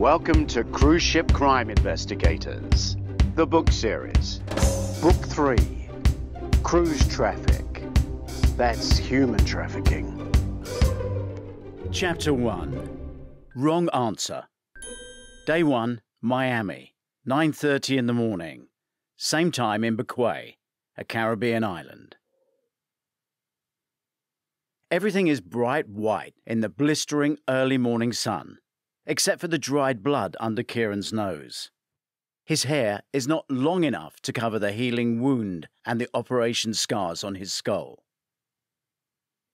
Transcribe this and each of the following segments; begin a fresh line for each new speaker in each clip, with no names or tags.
Welcome to Cruise Ship Crime Investigators, the book series. Book 3 Cruise Traffic. That's human trafficking.
Chapter 1 Wrong Answer. Day 1, Miami, 9:30 in the morning. Same time in Bequia, a Caribbean island. Everything is bright white in the blistering early morning sun, except for the dried blood under Kieran's nose. His hair is not long enough to cover the healing wound and the operation scars on his skull.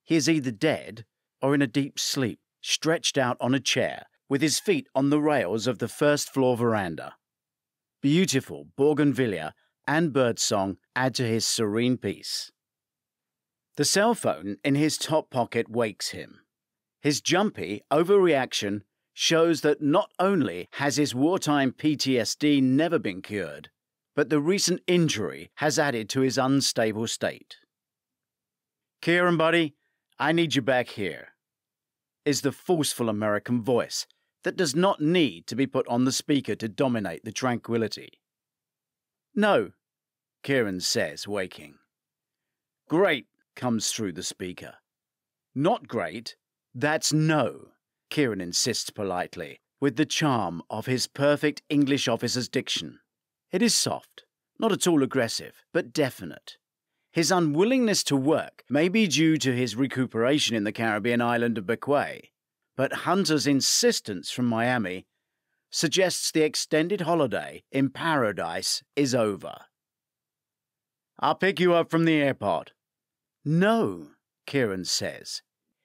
He is either dead or in a deep sleep, stretched out on a chair with his feet on the rails of the first floor veranda. Beautiful bougainvillea and birdsong add to his serene peace. The cell phone in his top pocket wakes him. His jumpy overreaction shows that not only has his wartime PTSD never been cured, but the recent injury has added to his unstable state. Kieran, buddy, I need you back here, is the forceful American voice that does not need to be put on the speaker to dominate the tranquility. No, Kieran says, waking. Great, comes through the speaker. Not great, that's no, Kieran insists politely, with the charm of his perfect English officer's diction. It is soft, not at all aggressive, but definite. His unwillingness to work may be due to his recuperation in the Caribbean island of Bequia, but Hunter's insistence from Miami suggests the extended holiday in paradise is over. I'll pick you up from the airport, no, Kieran says.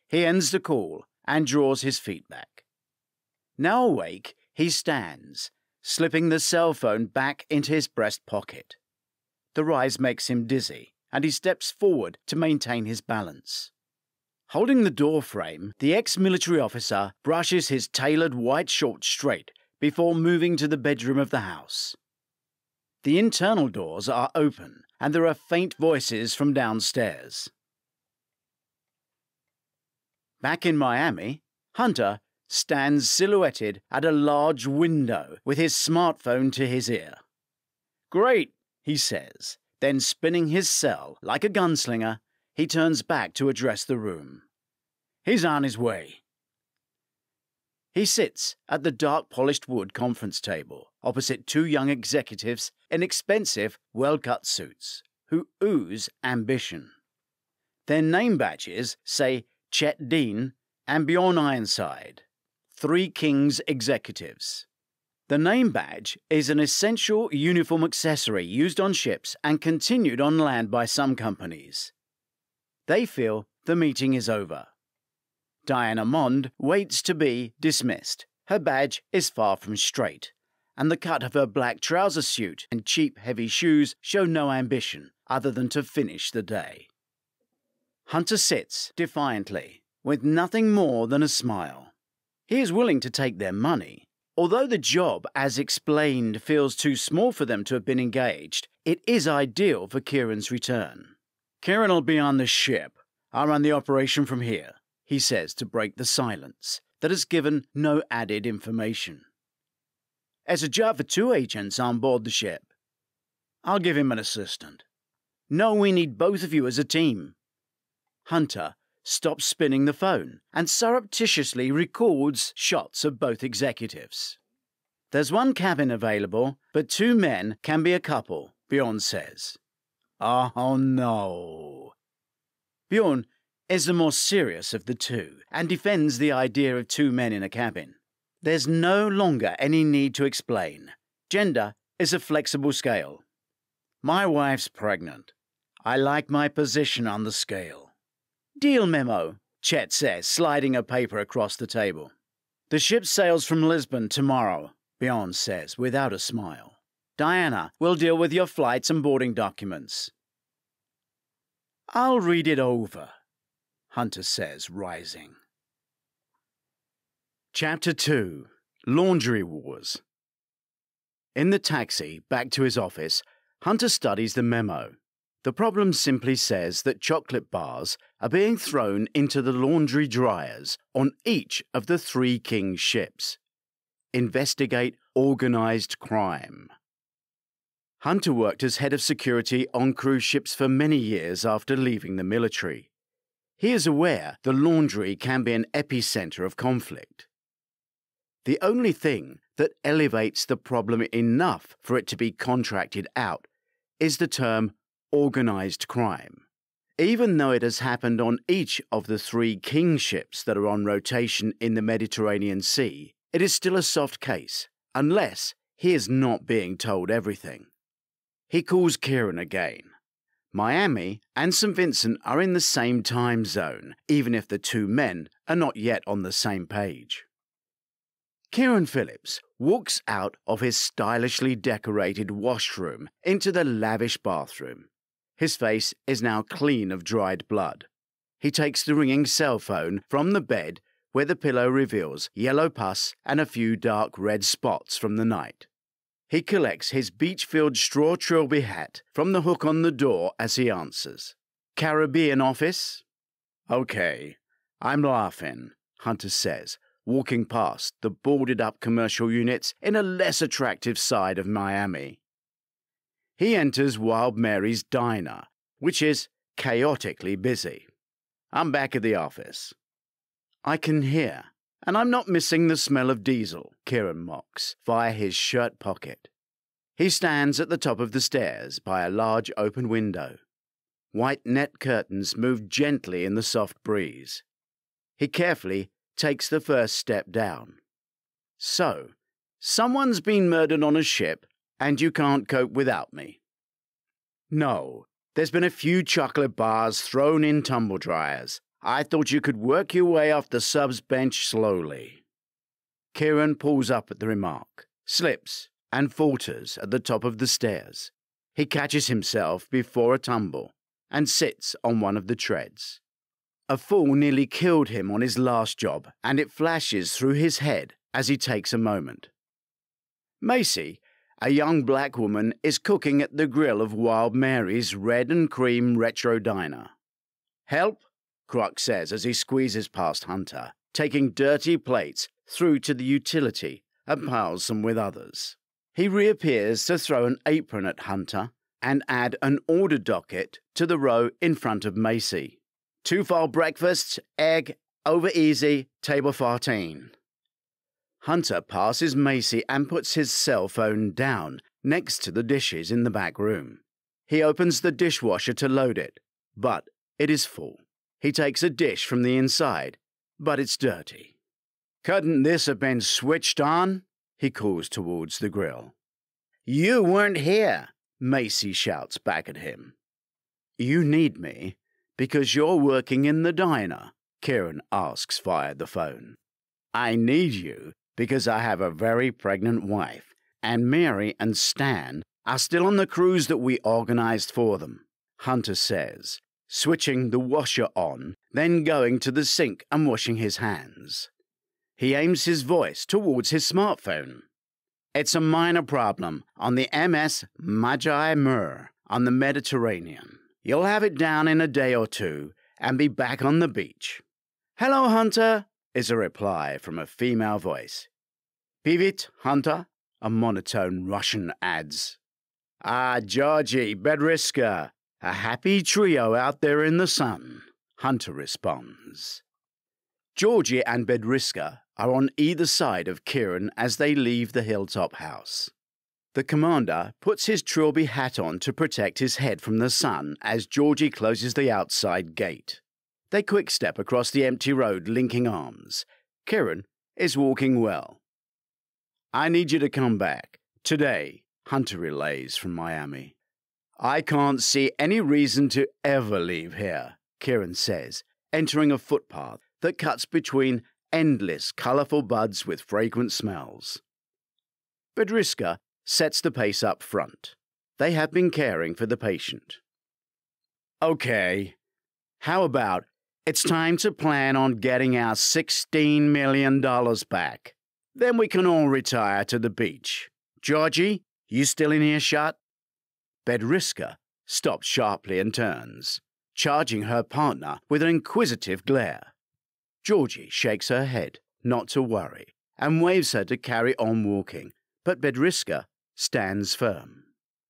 He ends the call and draws his feet back. Now awake, he stands, slipping the cell phone back into his breast pocket. The rise makes him dizzy, and he steps forward to maintain his balance. Holding the door frame, the ex military officer brushes his tailored white shorts straight before moving to the bedroom of the house. The internal doors are open, and there are faint voices from downstairs. Back in Miami, Hunter stands silhouetted at a large window with his smartphone to his ear. Great, he says, then spinning his cell like a gunslinger, he turns back to address the room. He's on his way. He sits at the dark polished wood conference table opposite two young executives in expensive, well cut suits who ooze ambition. Their name badges say Chet Dean and Bjorn Ironside, three Kings executives. The name badge is an essential uniform accessory used on ships and continued on land by some companies. They feel the meeting is over. Diana Mond waits to be dismissed. Her badge is far from straight, and the cut of her black trouser suit and cheap heavy shoes show no ambition other than to finish the day. Hunter sits defiantly, with nothing more than a smile. He is willing to take their money. Although the job, as explained, feels too small for them to have been engaged, it is ideal for Kieran's return. Kieran'll be on the ship. I'll run the operation from here he says to break the silence that has given no added information. As a job for two agents on board the ship. I'll give him an assistant. No, we need both of you as a team. Hunter stops spinning the phone and surreptitiously records shots of both executives. There's one cabin available, but two men can be a couple, Bjorn says. Ah, oh no. Bjorn is the more serious of the two and defends the idea of two men in a cabin. There's no longer any need to explain. Gender is a flexible scale. My wife's pregnant. I like my position on the scale. Deal memo, Chet says, sliding a paper across the table. The ship sails from Lisbon tomorrow, Bjorn says, without a smile. Diana we'll deal with your flights and boarding documents. I'll read it over, Hunter says, rising. Chapter 2 Laundry Wars In the taxi back to his office, Hunter studies the memo. The problem simply says that chocolate bars are being thrown into the laundry dryers on each of the three King ships. investigate organised crime. Hunter worked as head of security on cruise ships for many years after leaving the military. He is aware the laundry can be an epicenter of conflict. The only thing that elevates the problem enough for it to be contracted out is the term organised crime. Even though it has happened on each of the three king ships that are on rotation in the Mediterranean Sea, it is still a soft case, unless he is not being told everything. He calls Kieran again. Miami and St. Vincent are in the same time zone, even if the two men are not yet on the same page. Kieran Phillips walks out of his stylishly decorated washroom into the lavish bathroom. His face is now clean of dried blood. He takes the ringing cell phone from the bed where the pillow reveals yellow pus and a few dark red spots from the night. He collects his beach-filled straw trilby hat from the hook on the door as he answers. Caribbean office? Okay, I'm laughing, Hunter says, walking past the boarded up commercial units in a less attractive side of Miami. He enters Wild Mary's diner, which is chaotically busy. I'm back at the office. I can hear and I'm not missing the smell of diesel, Kieran mocks, via his shirt pocket. He stands at the top of the stairs by a large open window. White net curtains move gently in the soft breeze. He carefully takes the first step down. So, someone's been murdered on a ship, and you can't cope without me. No, there's been a few chocolate bars thrown in tumble dryers, I thought you could work your way off the sub's bench slowly. Kieran pulls up at the remark, slips, and falters at the top of the stairs. He catches himself before a tumble and sits on one of the treads. A fall nearly killed him on his last job, and it flashes through his head as he takes a moment. Macy, a young black woman, is cooking at the grill of Wild Mary's red and cream retro diner. Help? Crux says as he squeezes past Hunter, taking dirty plates through to the utility and piles them with others. He reappears to throw an apron at Hunter and add an order docket to the row in front of Macy. Two full breakfasts, egg, over easy, table 14. Hunter passes Macy and puts his cell phone down next to the dishes in the back room. He opens the dishwasher to load it, but it is full. He takes a dish from the inside, but it's dirty. Couldn't this have been switched on? He calls towards the grill. You weren't here, Macy shouts back at him. You need me because you're working in the diner, Kieran asks via the phone. I need you because I have a very pregnant wife, and Mary and Stan are still on the cruise that we organized for them, Hunter says, switching the washer on, then going to the sink and washing his hands. He aims his voice towards his smartphone. It's a minor problem on the MS Magi Mur on the Mediterranean. You'll have it down in a day or two and be back on the beach. Hello, Hunter, is a reply from a female voice. Pivot, Hunter, a monotone Russian adds. Ah, Georgie, Bedriska, a happy trio out there in the sun, Hunter responds. Georgie and Bedriska are on either side of Kieran as they leave the hilltop house. The commander puts his trilby hat on to protect his head from the sun as Georgie closes the outside gate. They quick step across the empty road, linking arms. Kieran is walking well. I need you to come back. Today, Hunter relays from Miami. I can't see any reason to ever leave here, Kieran says, entering a footpath that cuts between endless colourful buds with fragrant smells. Bedriska sets the pace up front. They have been caring for the patient. Okay, how about it's time to plan on getting our $16 million back? Then we can all retire to the beach. Georgie, you still in earshot? Bedriska stops sharply and turns, charging her partner with an inquisitive glare. Georgie shakes her head, not to worry, and waves her to carry on walking, but Bedriska stands firm.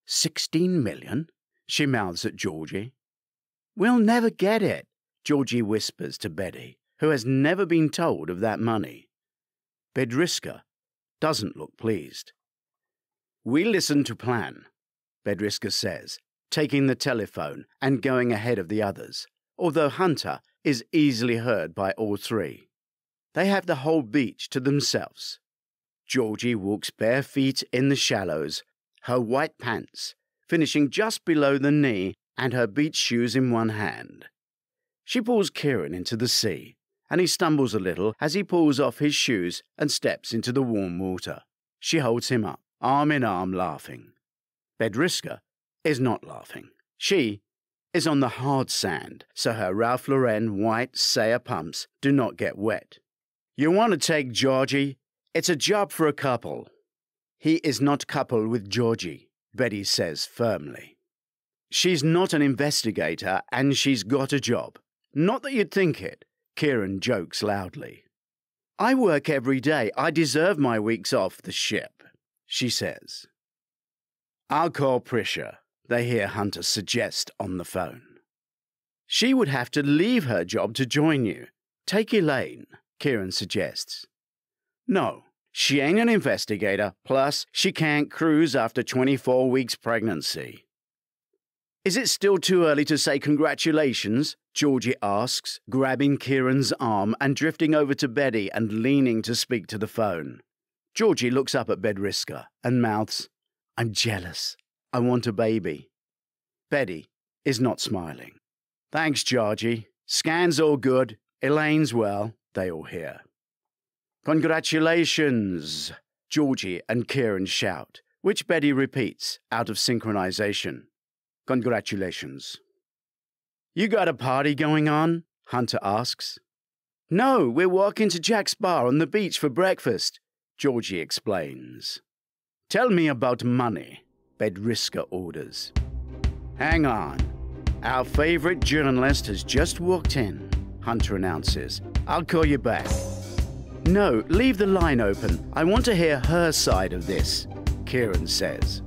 Sixteen million? She mouths at Georgie. We'll never get it, Georgie whispers to Betty, who has never been told of that money. Bedriska doesn't look pleased. We listen to plan, Bedriska says, taking the telephone and going ahead of the others, although Hunter is easily heard by all three. They have the whole beach to themselves. Georgie walks bare feet in the shallows, her white pants finishing just below the knee and her beach shoes in one hand. She pulls Kieran into the sea, and he stumbles a little as he pulls off his shoes and steps into the warm water. She holds him up, arm in arm, laughing. Bedriska is not laughing. She is on the hard sand, so her Ralph Lauren white Sayer pumps do not get wet. You want to take Georgie? It's a job for a couple. He is not coupled with Georgie, Betty says firmly. She's not an investigator and she's got a job. Not that you'd think it, Kieran jokes loudly. I work every day. I deserve my weeks off the ship, she says. I'll call Prisha, they hear Hunter suggest on the phone. She would have to leave her job to join you. Take Elaine, Kieran suggests. No, she ain't an investigator, plus, she can't cruise after 24 weeks' pregnancy. Is it still too early to say congratulations? Georgie asks, grabbing Kieran's arm and drifting over to Betty and leaning to speak to the phone. Georgie looks up at Bedriska and mouths, I'm jealous. I want a baby. Betty is not smiling. Thanks, Georgie. Scan's all good. Elaine's well, they all hear. Congratulations, Georgie and Kieran shout, which Betty repeats out of synchronization. Congratulations. You got a party going on? Hunter asks. No, we're walking to Jack's bar on the beach for breakfast, Georgie explains. Tell me about money, Bedriska orders. Hang on. Our favorite journalist has just walked in, Hunter announces. I'll call you back. No, leave the line open. I want to hear her side of this, Kieran says.